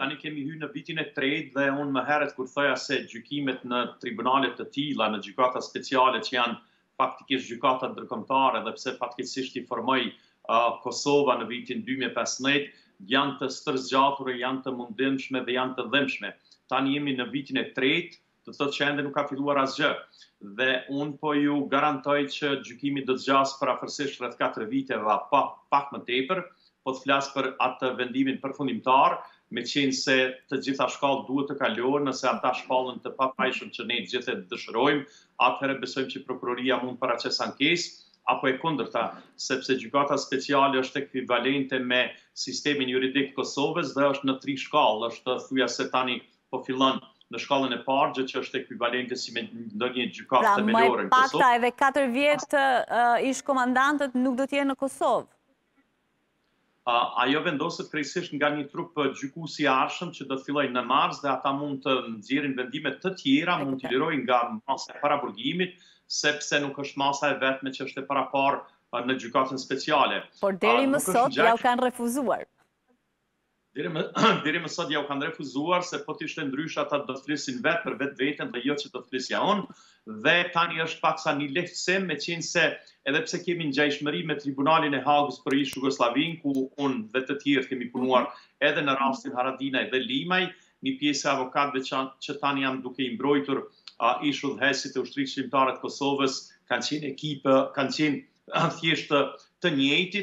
Tani kemi hy në vitin e tretë dhe unë më herët kur thoja se gjykimet në tribunale të tilla, në gjykata speciale që janë faktikisht gjykata ndërkombëtare edhe pse fatkeqësisht i formoi uh, Kosova në vitin 2015, janë të stërzgjatura, janë të mundimshme dhe janë të dhimbshme. Tani jemi në vitin e tretë, do të thotë që ende nuk ka filluar asgjë. Dhe unë po ju garantoj që gjykimi do të zgjasë për afërsisht rreth 4 viteve, pak më tepër, po të flas për atë vendimin përfundimtar, meqenëse të gjitha shkallët duhet të kalohen, nëse ata shpallen të pafajshëm që ne të gjithë e dëshirojmë, atëherë besojmë që prokuroria mund të paraqesë ankesë, apo e kundërta, sepse gjykata speciale është ekvivalente me sistemin juridik të Kosovës dhe është në tri shkallë, është thuajse tani po fillon në shkallën e parë, gjë që është ekvivalente si me ndonjë gjykatë pra, themelore në Kosovë. Pra, më e pakta edhe 4 vjet ish-komandantët nuk do t'jenë në Kosovë? Ajo vendoset krejtësisht nga një trup gjykues i ardhshëm që do të fillojë në mars dhe ata mund të nxjerrin vendime të tjera, mund t'i lirojë nga masa e paraburgimit, sepse nuk është masa e vetme që është e paraparë në gjykatën speciale. Por deri më sot, jau kanë refuzuar. Deri më sot jau kanë refuzuar se po të ishte ndryshe ata do të flisnin vetë për vetveten dhe jo që do të flisja unë dhe tani është paksa një lehtësim meqenëse edhe pse kemi ngjajshmëri me Tribunalin e Hagës për ish-Jugosllavinë ku unë dhe të tjerët kemi punuar edhe në rastin Haradinaj dhe Limaj, një pjesë e avokatëve që tani janë duke i mbrojtur ish-udhëheqësit e Ushtrisë Çlirimtare të Kosovës kanë qenë ekipe, kanë qenë thjesht të njëjtit.